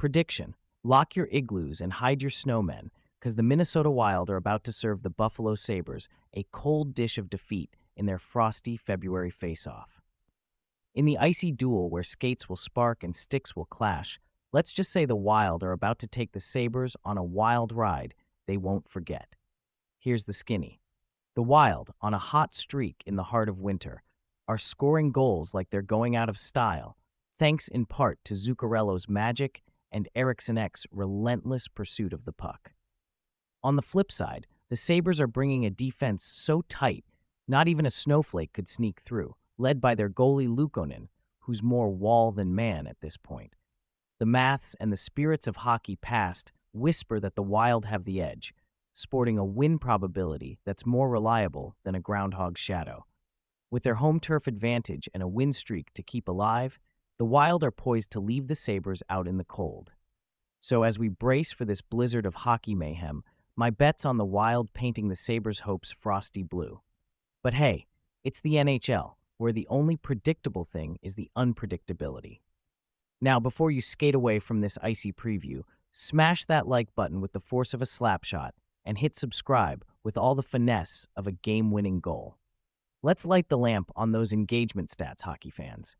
Prediction Lock your igloos and hide your snowmen, because the Minnesota Wild are about to serve the Buffalo Sabres a cold dish of defeat in their frosty February face-off. In the icy duel where skates will spark and sticks will clash, let's just say the Wild are about to take the Sabres on a wild ride they won't forget. Here's the skinny. The Wild, on a hot streak in the heart of winter, are scoring goals like they're going out of style, thanks in part to Zuccarello's magic and Eriksson Ek's relentless pursuit of the puck. On the flip side, the Sabres are bringing a defense so tight, not even a snowflake could sneak through, led by their goalie Luukkonen, who's more wall than man at this point. The maths and the spirits of hockey past whisper that the Wild have the edge, sporting a win probability that's more reliable than a groundhog's shadow. With their home turf advantage and a win streak to keep alive, the Wild are poised to leave the Sabres out in the cold. So, as we brace for this blizzard of hockey mayhem, my bet's on the Wild painting the Sabres' hopes frosty blue. But hey, it's the NHL, where the only predictable thing is the unpredictability. Now, before you skate away from this icy preview, smash that like button with the force of a slap shot and hit subscribe with all the finesse of a game winning goal. Let's light the lamp on those engagement stats, hockey fans.